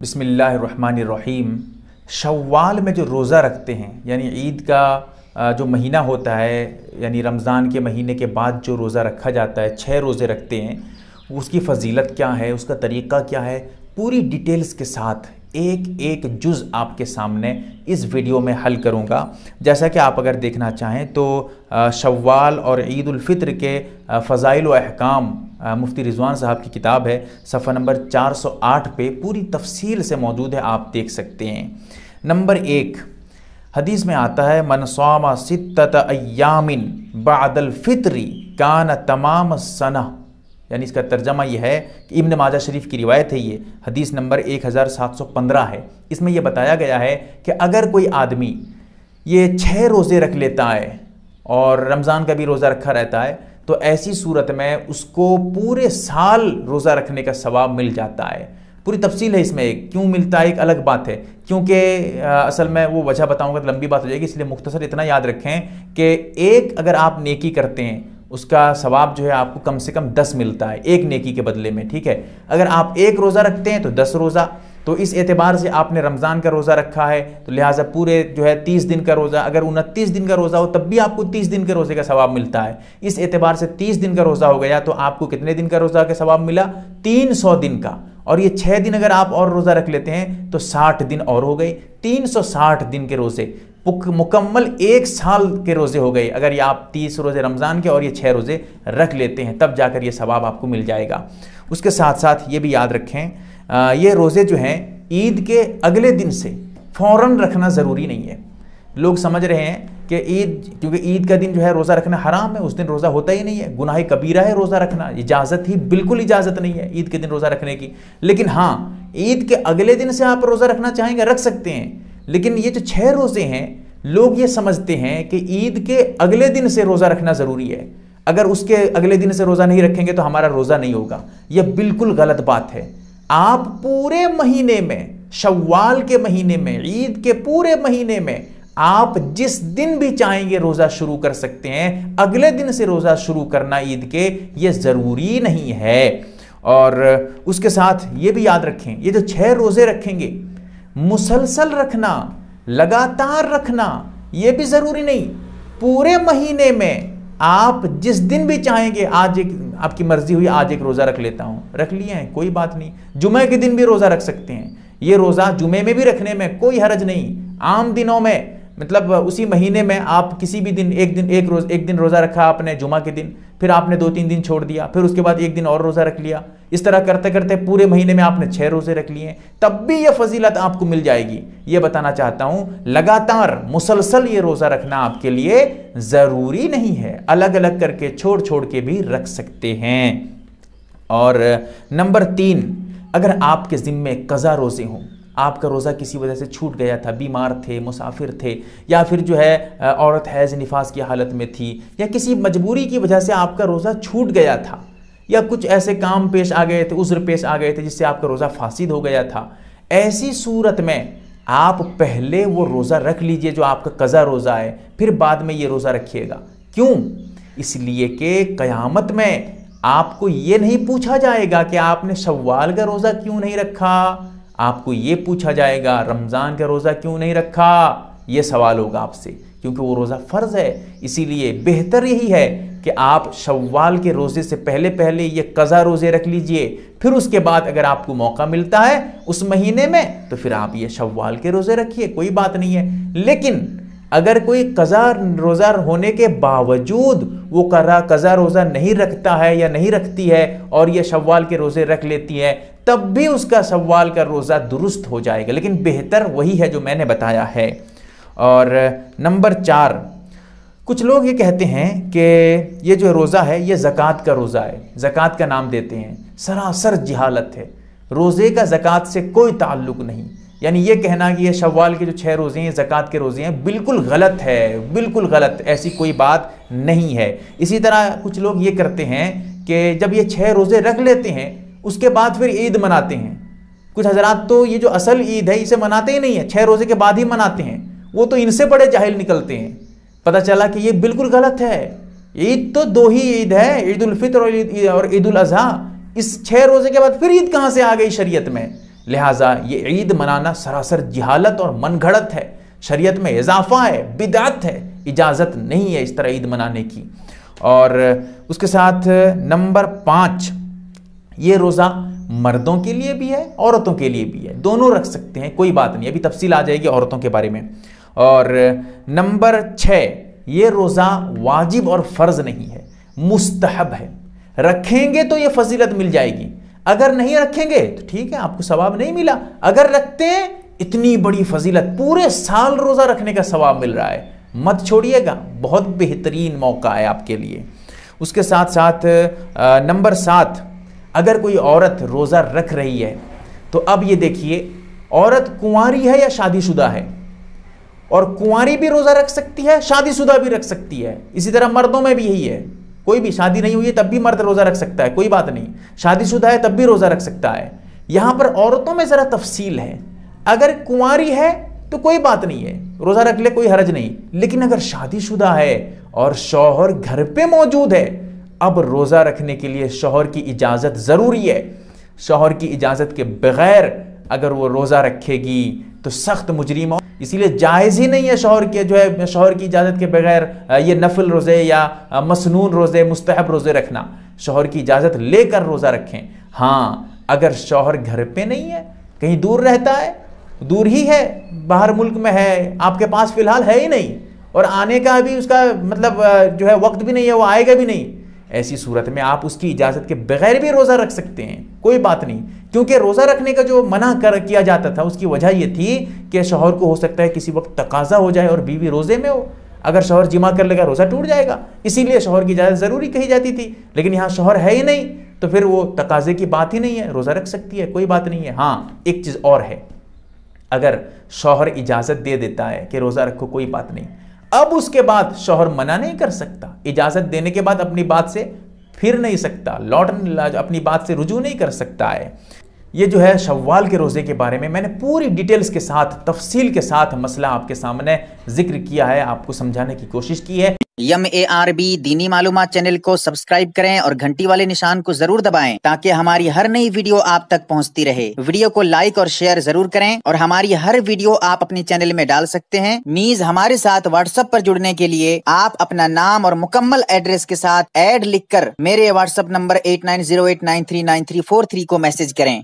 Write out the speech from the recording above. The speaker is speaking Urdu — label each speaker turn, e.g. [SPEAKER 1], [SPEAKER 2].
[SPEAKER 1] بسم اللہ الرحمن الرحیم، شوال میں جو روزہ رکھتے ہیں یعنی عید کا جو مہینہ ہوتا ہے یعنی رمضان کے مہینے کے بعد جو روزہ رکھا جاتا ہے، چھ روزے رکھتے ہیں اس کی فضیلت کیا ہے؟ اس کا طریقہ کیا ہے؟ پوری ڈیٹیلز کے ساتھ ایک ایک جز آپ کے سامنے اس ویڈیو میں حل کروں گا۔ جیسا کہ آپ اگر دیکھنا چاہیں تو شوال اور عید الفطر کے فضائل و احکام مفتی رضوان صاحب کی کتاب ہے، صفحہ نمبر چار سو آٹھ پہ پوری تفصیل سے موجود ہے، آپ دیکھ سکتے ہیں۔ نمبر ایک، حدیث میں آتا ہے، من ستت ایامن بعد الفطری کان تمام سنہ یعنی اس کا ترجمہ یہ ہے کہ ابن ماجہ شریف کی روایت ہے یہ۔ حدیث نمبر ایک ہزار سات سو پندرہ ہے۔ اس میں یہ بتایا گیا ہے کہ اگر کوئی آدمی یہ چھ روزے رکھ لیتا ہے اور رمضان کا بھی روزہ رکھا رہتا ہے تو ایسی صورت میں اس کو پورے سال روزہ رکھنے کا ثواب مل جاتا ہے۔ پوری تفصیل ہے اس میں ایک، کیوں ملتا ہے؟ ایک الگ بات ہے۔ کیونکہ اصل میں وہ وجہ بتاؤں گا تو لمبی بات ہو جائے گی، اس لیے مختصر اتنا یاد رکھیں کہ ایک اگر آپ نیکی کرتے ہیں، اس کا ثواب جو ہے آپ کو کم سے کم دس ملتا ہے، ایک نیکی کے بدلے میں، ٹھیک ہے؟ اگر آپ ایک روزہ رکھتے ہیں تو دس روزہ۔ تو اس اعتبار سے آپ نے رمضان کا روزہ رکھا ہے، تو لہٰذا پورے جو ہے تیس دن کا روزہ، اگر انتیس دن کا روزہ ہو تب بھی آپ کو تیس دن کے روزے کا ثواب ملتا ہے۔ اس اعتبار سے تیس دن کا روزہ ہو گیا تو آپ کو کتنے دن کا روزہ کا ثواب ملا؟ تین سو دن کا۔ اور یہ چھ دن اگر آپ اور روزہ رکھ لیتے ہیں تو ساٹھ دن اور ہو گئی تین سو ساٹھ دن کے روزے۔ مکمل ایک سال کے روزے ہو گئے۔ اگر یہ آپ تیس روزے رمضان کے اور یہ چھ روزے رکھ لیتے ہیں، تب جا کر یہ ثواب آپ کو مل جائے گا۔ اس کے ساتھ ساتھ یہ بھی یاد رکھیں یہ روزے جو ہیں، عید کے اگلے دن سے فوراً رکھنا ضروری نہیں ہے۔ لوگ سمجھ رہے ہیں کہ عید، کیونکہ عید کا دن جو ہے، روزہ رکھنا حرام ہے، اس دن روزہ ہوتا ہی نہیں ہے۔ گناہ کبیرہ ہے روزہ رکھنا، اجازت ہی بالکل اجازت نہیں ہے عید کے دن روزہ رکھنے کی۔ لیکن ہاں عید کے اگلے دن سے آپ روزہ رکھنا چاہیں گے، رکھ سکتے ہیں۔ لیکن یہ جو چھ روزے ہیں، لوگ یہ سمجھتے ہیں کہ عید کے اگلے دن سے روزہ رکھنا ضروری ہے۔ اگر اس کے اگلے دن سے روزہ نہیں رکھیں گے تو ہمارا روزہ نہیں ہوگا۔ یہ بالکل غلط بات ہے۔ آپ پورے مہینے میں، شوال کے مہینے میں، عید کے پورے مہینے میں آپ جس دن بھی چاہیں گے روزہ شروع کر سکتے ہیں، اگلے دن سے روزہ شروع کرنا عید کے یہ ضروری نہیں ہے۔ اور اس کے ساتھ یہ بھی یاد رکھیں، یہ جو چھ روزے رکھیں گے، مسلسل رکھنا، لگاتار رکھنا، یہ بھی ضروری نہیں۔ پورے مہینے میں آپ جس دن بھی چاہیں گے آج ایک آپ کی مرضی ہوئی، آج ایک روزہ رکھ لیتا ہوں۔ رکھ لیے ہیں، کوئی بات نہیں۔ جمعہ کے دن بھی روزہ رکھ سکتے ہیں۔ یہ روزہ جمعے میں بھی رکھنے میں کوئی حرج نہیں۔ عام دنوں میں مطلب اسی مہینے میں آپ کسی بھی دن، ایک دن، ایک روز، ایک دن روزہ رکھا آپ نے جمعہ کے دن، پھر آپ نے دو تین دن چھوڑ دیا، پھر اس کے بعد ایک دن اور روزہ رکھ لیا۔ اس طرح کرتے کرتے پورے مہینے میں آپ نے چھ روزے رکھ لیے۔ تب بھی یہ فضیلت آپ کو مل جائے گی۔ یہ بتانا چاہتا ہوں، لگاتار مسلسل یہ روزہ رکھنا آپ کے لیے ضروری نہیں ہے۔ الگ الگ کر کے، چھوڑ چھوڑ کے بھی رکھ سکتے ہیں۔ اور نمبر تین، اگر آپ کے ذمے قضا روزے ہوں آپ کا روزہ کسی وجہ سے چھوٹ گیا تھا، بیمار تھے، مسافر تھے، یا پھر جو ہے عورت حیض نفاس کی حالت میں تھی، یا کسی مجبوری کی وجہ سے آپ کا روزہ چھوٹ گیا تھا، یا کچھ ایسے کام پیش آ گئے تھے، عذر پیش آ گئے تھے جس سے آپ کا روزہ فاسد ہو گیا تھا۔ ایسی صورت میں آپ پہلے وہ روزہ رکھ لیجیے جو آپ کا قضا روزہ ہے، پھر بعد میں یہ روزہ رکھیے گا۔ کیوں؟ اس لیے کہ قیامت میں آپ کو یہ نہیں پوچھا جائے گا کہ آپ نے شوال کا روزہ کیوں نہیں رکھا۔ آپ کو یہ پوچھا جائے گا، رمضان کا روزہ کیوں نہیں رکھا؟ یہ سوال ہوگا آپ سے، کیونکہ وہ روزہ فرض ہے۔ اسی لیے بہتر یہی ہے کہ آپ شوال کے روزے سے پہلے پہلے یہ قضا روزے رکھ لیجیے، پھر اس کے بعد اگر آپ کو موقع ملتا ہے اس مہینے میں، تو پھر آپ یہ شوال کے روزے رکھیے، کوئی بات نہیں ہے۔ لیکن اگر کوئی قضا روزہ ہونے کے باوجود وہ قضا روزہ نہیں رکھتا ہے یا نہیں رکھتی ہے اور یہ شوال کے روزے رکھ لیتی ہے، تب بھی اس کا سوال کا روزہ درست ہو جائے گا۔ لیکن بہتر وہی ہے جو میں نے بتایا ہے۔ اور نمبر چار، کچھ لوگ یہ کہتے ہیں کہ یہ جو روزہ ہے، یہ زکوٰۃ کا روزہ ہے۔ زکوٰۃ کا نام دیتے ہیں۔ سراسر جہالت ہے۔ روزے کا زکوٰۃ سے کوئی تعلق نہیں۔ یعنی یہ کہنا کہ یہ شوال کے جو چھ روزے ہیں، زکوٰۃ کے روزے ہیں، بالکل غلط ہے، بالکل غلط، ایسی کوئی بات نہیں ہے۔ اسی طرح کچھ لوگ یہ کرتے ہیں کہ جب یہ چھ روزے رکھ لیتے ہیں، اس کے بعد پھر عید مناتے ہیں۔ کچھ حضرات تو یہ جو اصل عید ہے، اسے مناتے ہی نہیں ہیں، چھ روزے کے بعد ہی مناتے ہیں۔ وہ تو ان سے بڑے جاہل نکلتے ہیں۔ پتہ چلا کہ یہ بالکل غلط ہے۔ عید تو دو ہی عید ہے، عید الفطر اور عید الاضحیٰ۔ اس چھ روزے کے بعد پھر عید کہاں سے آ گئی شریعت میں؟ لہٰذا یہ عید منانا سراسر جہالت اور من گھڑت ہے۔ شریعت میں اضافہ ہے، بدعت ہے۔ اجازت نہیں ہے اس طرح عید منانے کی۔ اور اس کے ساتھ نمبر پانچ، یہ روزہ مردوں کے لیے بھی ہے، عورتوں کے لیے بھی ہے۔ دونوں رکھ سکتے ہیں، کوئی بات نہیں۔ ابھی تفصیل آ جائے گی عورتوں کے بارے میں۔ اور نمبر چھ، یہ روزہ واجب اور فرض نہیں ہے، مستحب ہے۔ رکھیں گے تو یہ فضیلت مل جائے گی۔ اگر نہیں رکھیں گے تو ٹھیک ہے، آپ کو ثواب نہیں ملا۔ اگر رکھتے ہیں اتنی بڑی فضیلت، پورے سال روزہ رکھنے کا ثواب مل رہا ہے۔ مت چھوڑیے گا، بہت بہترین موقع ہے آپ کے لیے۔ اس کے ساتھ ساتھ نمبر سات، اگر کوئی عورت روزہ رکھ رہی ہے، تو اب یہ دیکھیے، عورت کنواری ہے یا شادی شدہ ہے؟ اور کنواری بھی روزہ رکھ سکتی ہے شادی شدہ بھی رکھ سکتی ہے۔ اسی طرح مردوں میں بھی یہی ہے۔ کوئی بھی شادی نہیں ہوئی ہے، تب بھی مرد روزہ رکھ سکتا ہے، کوئی بات نہیں۔ شادی شدہ ہے، تب بھی روزہ رکھ سکتا ہے۔ یہاں پر عورتوں میں ذرا تفصیل ہے۔ اگر کنواری ہے تو کوئی بات نہیں ہے، روزہ رکھ لے، کوئی حرج نہیں۔ لیکن اگر شادی شدہ ہے اور شوہر گھر پہ موجود ہے، اب روزہ رکھنے کے لیے شوہر کی اجازت ضروری ہے۔ شوہر کی اجازت کے بغیر اگر وہ روزہ رکھے گی تو سخت مجرم ہو۔ اسی لیے جائز ہی نہیں ہے شوہر کے جو ہے، شوہر کی اجازت کے بغیر یہ نفل روزے یا مسنون روزے، مستحب روزے رکھنا۔ شوہر کی اجازت لے کر روزہ رکھیں۔ ہاں اگر شوہر گھر پہ نہیں ہے، کہیں دور رہتا ہے، دور ہی ہے، باہر ملک میں ہے، آپ کے پاس فی الحال ہے ہی نہیں۔ اور آنے کا بھی اس کا مطلب جو ہے، وقت بھی نہیں ہے، وہ آئے گا بھی نہیں۔ ایسی صورت میں آپ اس کی اجازت کے بغیر بھی روزہ رکھ سکتے ہیں، کوئی بات نہیں۔ کیونکہ روزہ رکھنے کا جو منع کر کیا جاتا تھا، اس کی وجہ یہ تھی کہ شوہر کو ہو سکتا ہے کسی وقت تقاضا ہو جائے اور بیوی روزے میں ہو۔ اگر شوہر جمع کر لے گا، روزہ ٹوٹ جائے گا۔ اسی لیے شوہر کی اجازت ضروری کہی جاتی تھی۔ لیکن یہاں شوہر ہے ہی نہیں، تو پھر وہ تقاضے کی بات ہی نہیں ہے، روزہ رکھ سکتی ہے، کوئی بات نہیں ہے۔ ہاں ایک چیز اور ہے۔ اگر شوہر اجازت دے دیتا ہے کہ روزہ رکھو، کوئی بات نہیں۔ اب اس کے بعد شوہر منع نہیں کر سکتا، اجازت دینے کے بعد اپنی بات سے پھر نہیں سکتا لوٹ اپنی بات سے رجوع نہیں کر سکتا ہے۔ یہ جو ہے شوال کے روزے کے بارے میں میں نے پوری ڈیٹیلز کے ساتھ، تفصیل کے ساتھ مسئلہ آپ کے سامنے ذکر کیا ہے، آپ کو سمجھانے کی کوشش کی ہے۔
[SPEAKER 2] یم اے آر بی دینی معلومات چینل کو سبسکرائب کریں اور گھنٹی والے نشان کو ضرور دبائیں تاکہ ہماری ہر نئی ویڈیو آپ تک پہنچتی رہے۔ ویڈیو کو لائک اور شیئر ضرور کریں اور ہماری ہر ویڈیو آپ اپنی چینل میں ڈال سکتے ہیں۔ میز ہمارے ساتھ واٹس اپ پر جڑنے کے لیے آپ اپنا نام اور مکمل ایڈریس کے ساتھ ایڈ لکھ کر میرے WhatsApp number eight nine zero eight nine three nine three four three کو میسج کریں۔